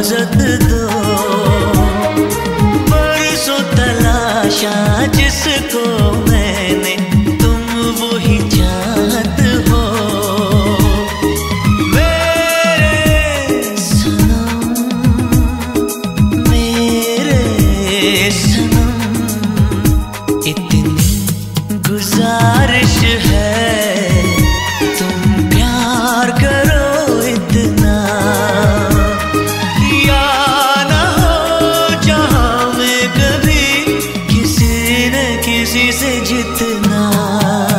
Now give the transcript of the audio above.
इजाज़त दो। 的那。